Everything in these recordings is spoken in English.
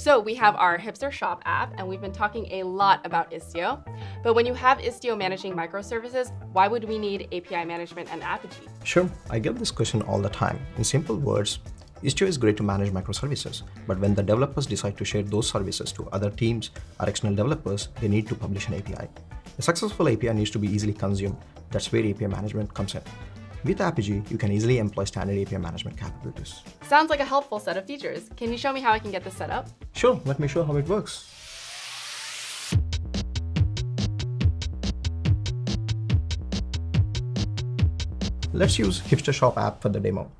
So we have our Hipster Shop app, and we've been talking a lot about Istio. But when you have Istio managing microservices, why would we need API management and Apigee? Sure, I get this question all the time. In simple words, Istio is great to manage microservices, but when the developers decide to share those services to other teams or external developers, they need to publish an API. A successful API needs to be easily consumed. That's where API management comes in. With Apigee, you can easily employ standard API management capabilities. Sounds like a helpful set of features. Can you show me how I can get this set up? Sure, let me show how it works. Let's use Hipster Shop app for the demo.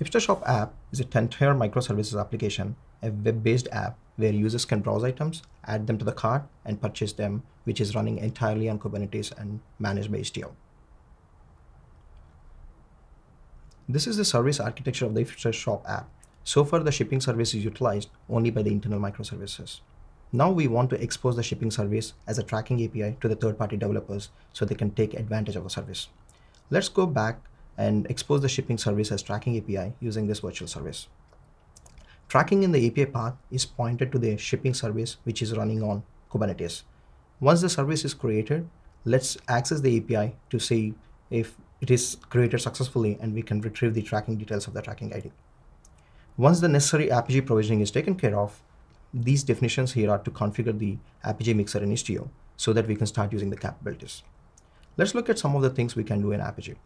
Hipster Shop app is a 10-tier microservices application, a web-based app where users can browse items, add them to the cart, and purchase them, which is running entirely on Kubernetes and managed by Istio. This is the service architecture of the Hipster Shop app. So far, the shipping service is utilized only by the internal microservices. Now we want to expose the shipping service as a tracking API to the third-party developers so they can take advantage of the service. Let's go back and expose the shipping service as tracking API using this virtual service. Tracking in the API path is pointed to the shipping service which is running on Kubernetes. Once the service is created, let's access the API to see if it is created successfully and we can retrieve the tracking details of the tracking ID. Once the necessary Apigee provisioning is taken care of, these definitions here are to configure the Apigee mixer in Istio so that we can start using the capabilities. Let's look at some of the things we can do in Apigee.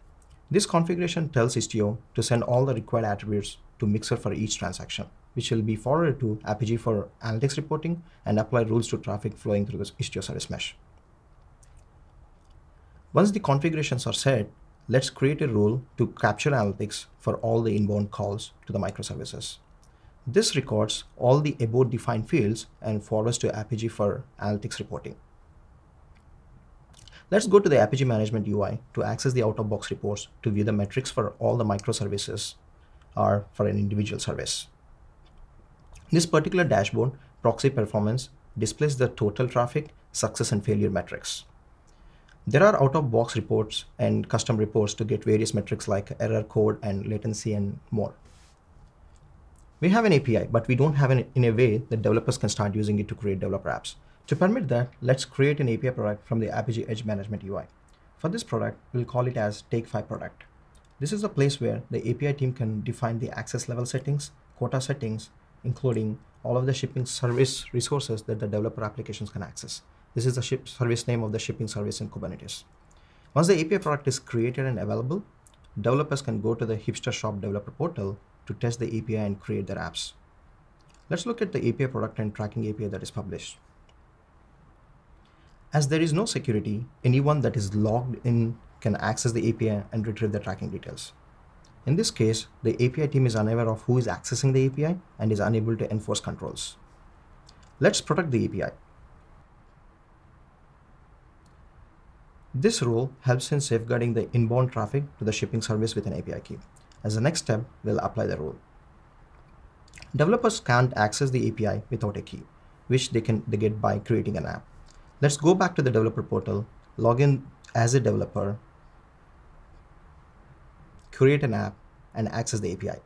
This configuration tells Istio to send all the required attributes to Mixer for each transaction, which will be forwarded to Apigee for analytics reporting and apply rules to traffic flowing through the Istio service mesh. Once the configurations are set, let's create a rule to capture analytics for all the inbound calls to the microservices. This records all the above defined fields and forwards to Apigee for analytics reporting. Let's go to the Apigee Management UI to access the out-of-box reports to view the metrics for all the microservices or for an individual service. This particular dashboard, proxy performance, displays the total traffic, success and failure metrics. There are out-of-box reports and custom reports to get various metrics like error code and latency and more. We have an API, but we don't have it in a way that developers can start using it to create developer apps. To permit that, let's create an API product from the Apigee Edge Management UI. For this product, we'll call it as Take5 product. This is a place where the API team can define the access level settings, quota settings, including all of the shipping service resources that the developer applications can access. This is the ship service name of the shipping service in Kubernetes. Once the API product is created and available, developers can go to the Hipster Shop developer portal to test the API and create their apps. Let's look at the API product and tracking API that is published. As there is no security, anyone that is logged in can access the API and retrieve the tracking details. In this case, the API team is unaware of who is accessing the API and is unable to enforce controls. Let's protect the API. This rule helps in safeguarding the inbound traffic to the shipping service with an API key. As the next step, we'll apply the rule. Developers can't access the API without a key, which they can they get by creating an app. Let's go back to the developer portal, log in as a developer, create an app, and access the API.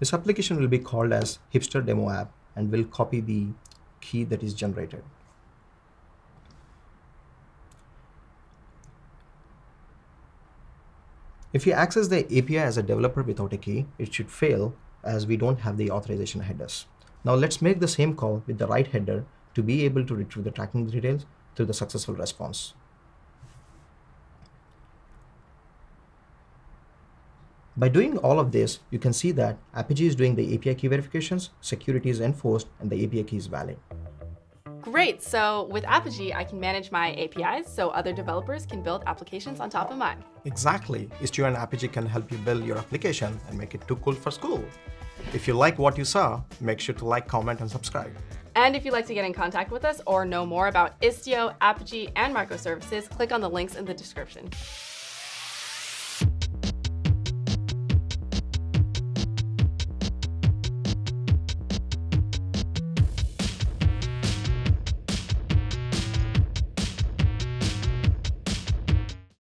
This application will be called as Hipster Demo App and will copy the key that is generated. If you access the API as a developer without a key, it should fail as we don't have the authorization headers. Now let's make the same call with the right header to be able to retrieve the tracking details through the successful response. By doing all of this, you can see that Apigee is doing the API key verifications, security is enforced, and the API key is valid. Great, so with Apigee, I can manage my APIs so other developers can build applications on top of mine. Exactly. Istio and Apigee can help you build your application and make it too cool for school. If you like what you saw, make sure to like, comment, and subscribe. And if you'd like to get in contact with us or know more about Istio, Apigee, and microservices, click on the links in the description.